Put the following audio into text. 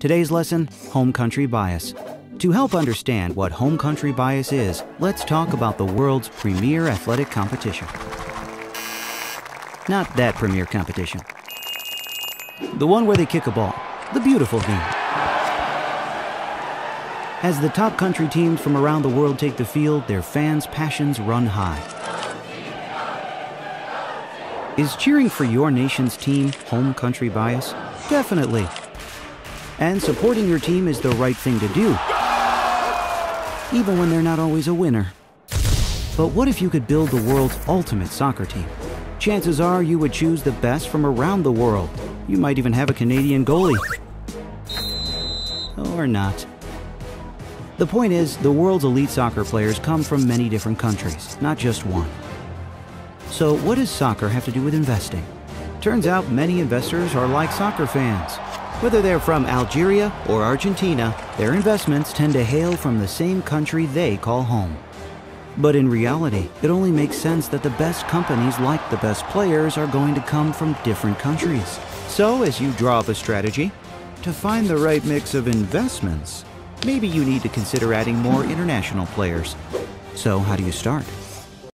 Today's lesson Home Country Bias. To help understand what home country bias is, let's talk about the world's premier athletic competition. Not that premier competition. The one where they kick a ball, the beautiful game. As the top country teams from around the world take the field, their fans' passions run high. Is cheering for your nation's team home country bias? Definitely. And supporting your team is the right thing to do, even when they're not always a winner. But what if you could build the world's ultimate soccer team? Chances are you would choose the best from around the world. You might even have a Canadian goalie. Or not. The point is, the world's elite soccer players come from many different countries, not just one. So what does soccer have to do with investing? Turns out many investors are like soccer fans. Whether they're from Algeria or Argentina, their investments tend to hail from the same country they call home. But in reality, it only makes sense that the best companies like the best players are going to come from different countries. So as you draw up a strategy, to find the right mix of investments, maybe you need to consider adding more international players. So how do you start?